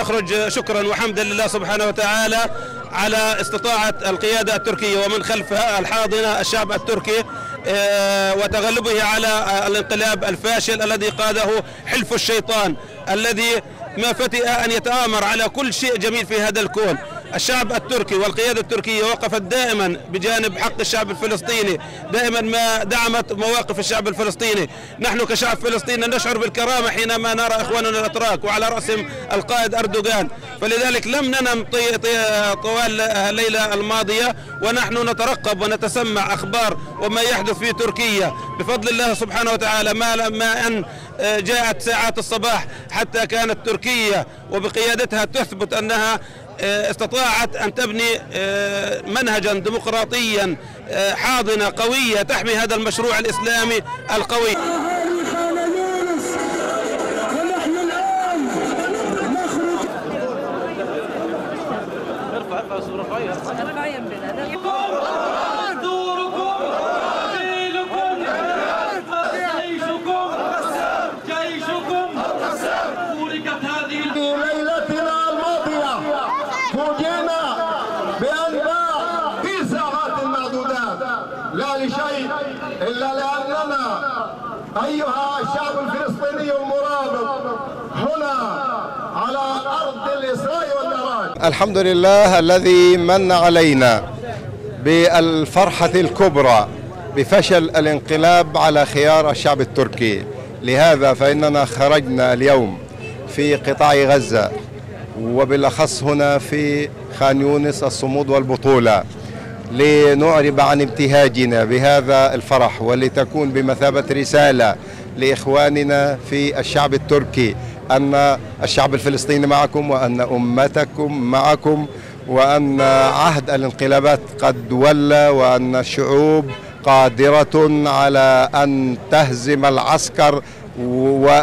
أخرج شكرا وحمدا لله سبحانه وتعالى على استطاعة القيادة التركية ومن خلفها الحاضنة الشعب التركي آه، وتغلبه على الانقلاب الفاشل الذي قاده حلف الشيطان الذي ما فتئ أن يتآمر على كل شيء جميل في هذا الكون. الشعب التركي والقيادة التركية وقفت دائما بجانب حق الشعب الفلسطيني دائما ما دعمت مواقف الشعب الفلسطيني. نحن كشعب فلسطيني نشعر بالكرامة حينما نرى إخواننا الأتراك وعلى رأسهم القائد أردوغان. فلذلك لم ننم طي- طي- طوال الليلة الماضية ونحن نترقب ونتسمع أخبار وما يحدث في تركيا. بفضل الله سبحانه وتعالى ما ما أن جاءت ساعات الصباح حتى كانت تركيا وبقيادتها تثبت أنها استطاعت أن تبني آه، منهجا ديمقراطيا آه، حاضنة قوية تحمي هذا المشروع الإسلامي القوي. أيها الشعب الفلسطيني المرابط هنا على أرض الإسراء والمعراج الحمد لله الذي من علينا بالفرحة الكبرى بفشل الانقلاب على خيار الشعب التركي. لهذا فإننا خرجنا اليوم في قطاع غزة وبالأخص هنا في خان يونس الصمود والبطولة. لنعرب عن ابتهاجنا بهذا الفرح ولتكون بمثابة رسالة لإخواننا في الشعب التركي أن الشعب الفلسطيني معكم وأن أمتكم معكم وأن عهد الانقلابات قد ولى وأن الشعوب قادرة على أن تهزم العسكر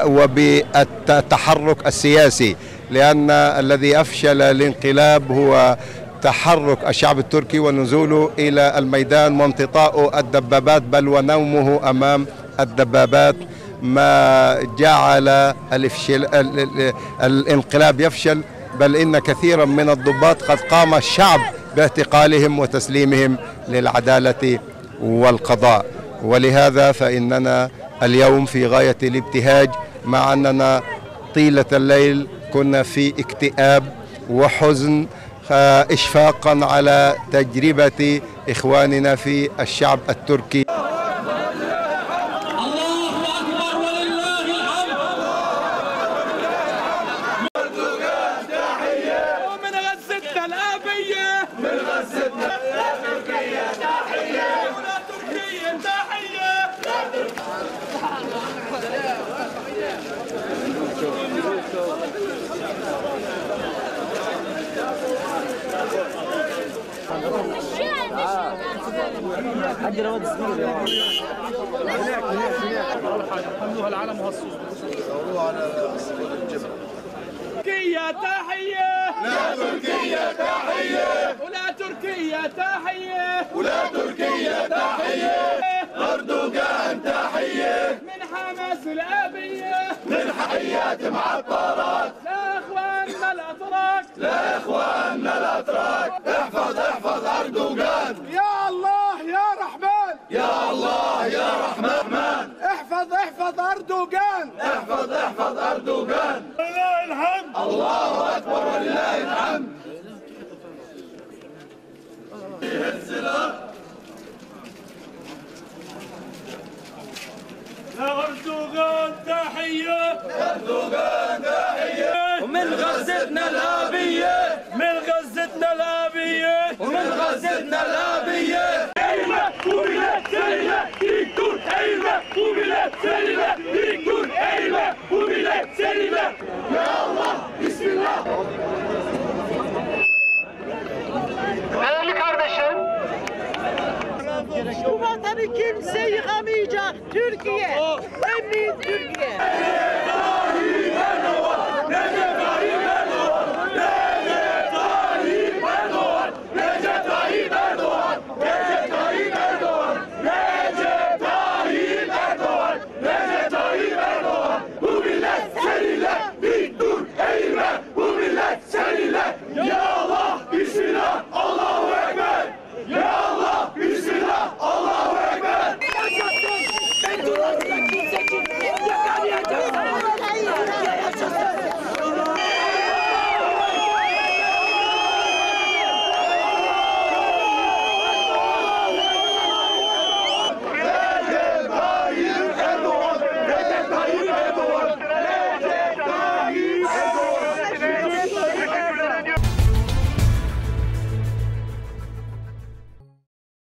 وبالتحرك السياسي لأن الذي أفشل الانقلاب هو تحرك الشعب التركي ونزوله إلى الميدان وامتطاء الدبابات بل ونومه أمام الدبابات. ما جعل الافشل ال- ال- الانقلاب يفشل بل إن كثيرا من الضباط قد قام الشعب باعتقالهم وتسليمهم للعدالة والقضاء. ولهذا فإننا اليوم في غاية الابتهاج مع أننا طيلة الليل كنا في اكتئاب وحزن اشفاقا على تجربة إخواننا في الشعب التركي الله أكبر ولله الحمد ومن غزتنا الآبية من غزتنا لا تركيا تحية ولا تركيا تحية تركيا تحية لا تركيا تحية ولا تركيا تحية ولا تركيا تحية أردوغان تحية من حماس الأبية من حيات معطرات لا إخواننا الأتراك لا إخواننا الأتراك احفظ احفظ أردوغان يا الله يا رحمن يا الله يا رحمن احفظ احفظ أردوغان. احفظ احفظ أردوغان. ولله الحمد. الله أكبر ولله الحمد. أردوغان تحية. أردوغان تحية. ومن غزتنا الآبية. من غزتنا الآبية. ومن غزتنا الآبية. Let's do it again.